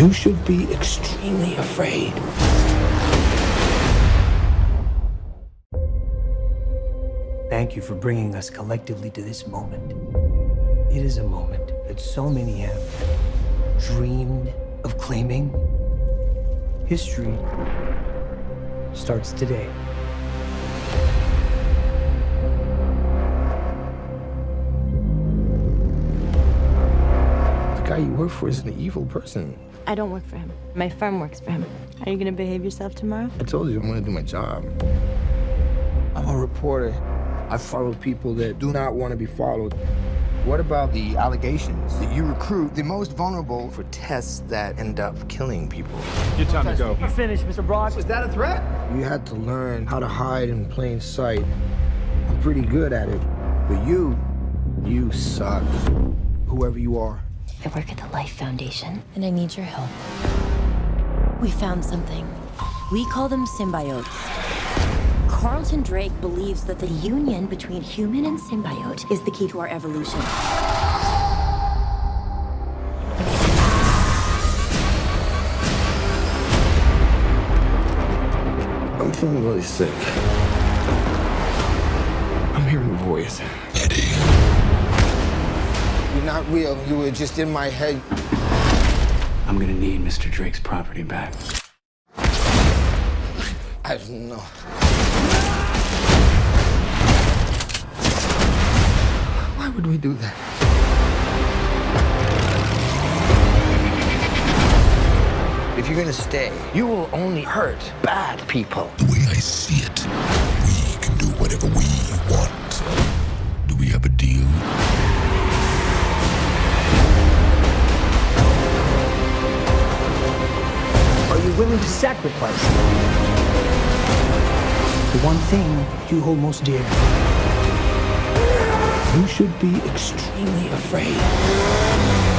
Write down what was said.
You should be extremely afraid. Thank you for bringing us collectively to this moment. It is a moment that so many have dreamed of claiming. History starts today. Guy you work for is an evil person. I don't work for him. My firm works for him. Are you gonna behave yourself tomorrow? I told you I'm gonna do my job. I'm a reporter. I follow people that do not want to be followed. What about the allegations that you recruit the most vulnerable for tests that end up killing people? Your time to go. You finished, Mr. Brock. Is that a threat? You had to learn how to hide in plain sight. I'm pretty good at it. But you, you suck. Whoever you are. I work at the Life Foundation, and I need your help. We found something. We call them symbiotes. Carlton Drake believes that the union between human and symbiote is the key to our evolution. I'm feeling really sick. I'm hearing a voice. Eddie. You're not real. You were just in my head. I'm gonna need Mr. Drake's property back. I don't know. Why would we do that? If you're gonna stay, you will only hurt bad people. The way I see it, we can do whatever we to sacrifice the one thing you hold most dear? You should be extremely afraid.